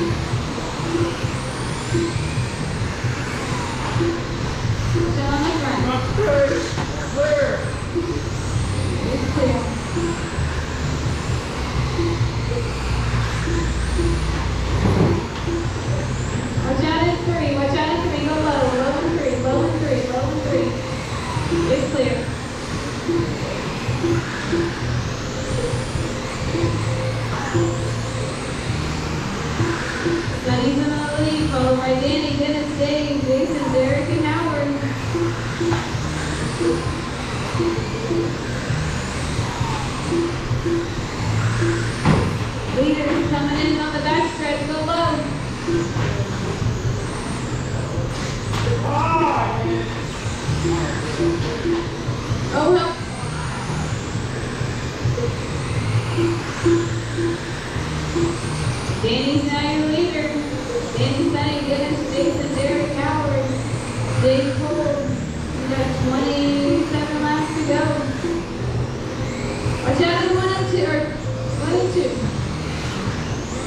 Still on my front. Danny Dennis Day, Jason Derek and Howard. Leaders coming in on the back stretch, go low. Oh, help. Danny's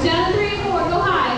Again, three, four, go high.